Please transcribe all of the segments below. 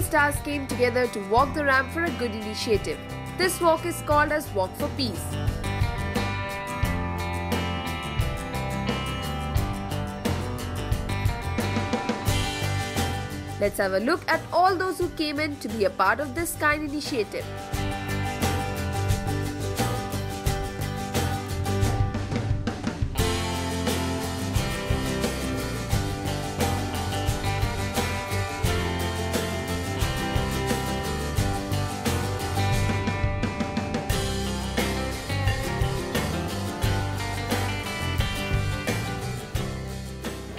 stars came together to walk the ramp for a good initiative. This walk is called as Walk for Peace. Let's have a look at all those who came in to be a part of this kind initiative.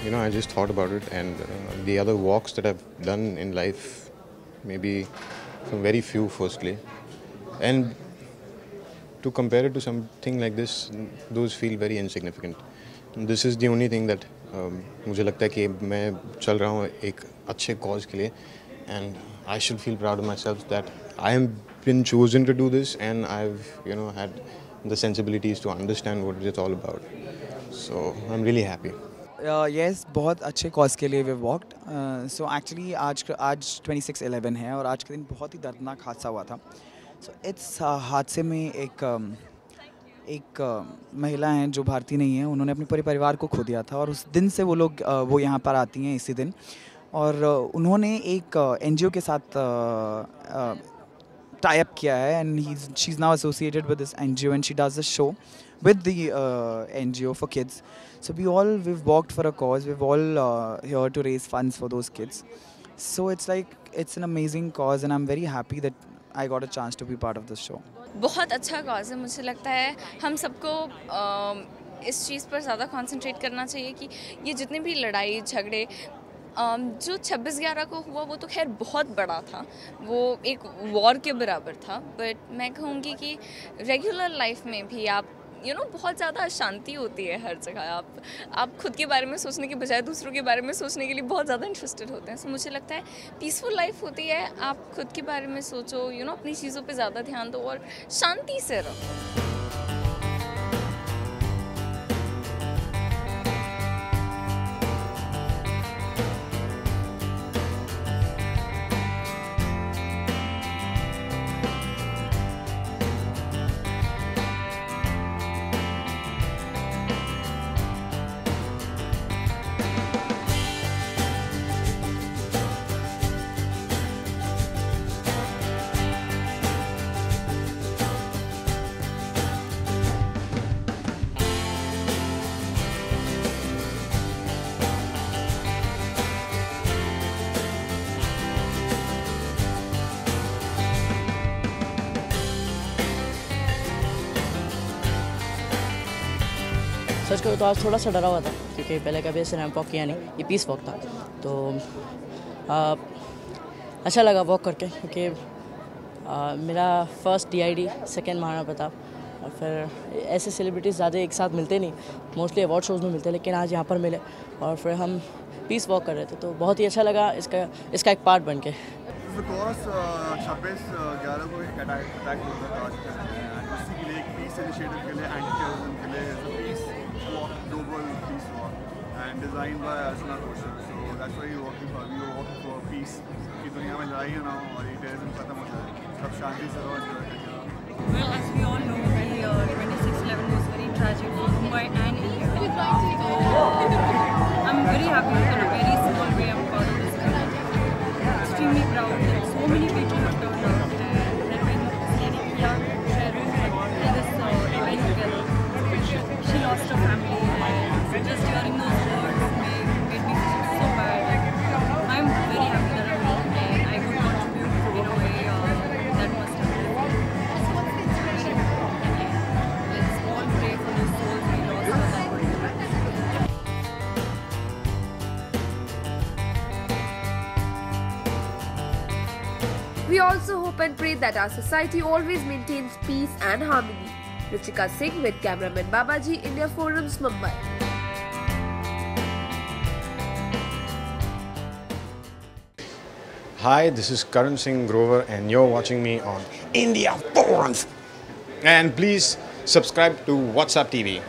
you know, I just thought about it, and uh, the other walks that I've done in life, maybe from very few, firstly, and to compare it to something like this, those feel very insignificant. This is the only thing that um, मुझे लगता है कि मैं चल रहा हूँ एक अच्छे cause के लिए, and I should feel proud of myself that I have been chosen to do this, and I've you know had the sensibilities to understand what it's all about. So I'm really happy. Yes बहुत अच्छे cause के लिए वे walked so actually आज आज 26/11 है और आज के दिन बहुत ही दर्दनाक हादसा हुआ था. सो so, इस हादसे में एक um, एक uh, महिला हैं जो भारतीय नहीं है उन्होंने अपने पूरे परिवार को खो दिया था और उस दिन से वो लोग uh, वो यहाँ पर आती हैं इसी दिन. और uh, उन्होंने एक एनजीओ के साथ टाइप किया है and he she is now associated with this N G O and she does the show with the N G O for kids so we all we walk for a cause we all here to raise fund for those kids so it's like it's an amazing cause and I am very happy that I got a chance to be part of this show बहुत अच्छा cause है, मुझे लगता है। हम सबको um, इस चीज़ पर ज़्यादा कॉन्सेंट्रेट करना चाहिए कि ये जितने भी लड़ाई, झगड़े जो 26 ग्यारह को हुआ वो तो खैर बहुत बड़ा था। वो एक वॉर के बराबर था। बट मैं कहूँगी कि रेगुलर लाइफ में भी आप यू you नो know, बहुत ज़्यादा अशांति होती है हर जगह। आप आप खुद के बारे में सोचने के बजाय दूसरों के बारे में सोचने के लिए बहुत ज़्यादा इंटरेस्टेड होते हैं। सो so, मुझे लगता है पीसफुल लाइफ होती है। आप खुद के बारे में सोचो यू you नो know, अपनी चीज़ों पे ज़्यादा ध्यान दो और शांति से रहो। सच करो तो आज थोड़ा सा डरा हुआ था क्योंकि पहले कभी ऐसे रैम्प वॉक किया नहीं। ये पीस वॉक था। तो आ, अच्छा लगा वॉक करके क्योंकि मेरा first D I D second Maharana Pratap और फिर ऐसे सेलिब्रिटीज़ ज़्यादा एक साथ मिलते नहीं। मोस्टली अवार्ड शोज़ में मिलते लेकिन आज यहाँ पर मिले और फिर हम पीस वॉक कर रहे थे। तो बहुत ही अच्छा लगा इसका इसका एक पार्ट बन के। छब्बीस टेररिज्म के लिए Peace walk, global peace walk, and designed by Asna Kosher. So that's why we're working for. We were working for peace. कि दुनिया में लड़ाई ना हो और ये टेररिज्म खत्म हो जाए सब शांति से रहो एंजॉय करिए Well, as we all know, We also hope and pray that our society always maintains peace and harmony. Ruchika Singh with cameraman Babaji, India Forums, Mumbai. Hi, this is Karan Singh Grover, and you're watching me on India Forums. And please subscribe to WhatsApp TV.